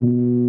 you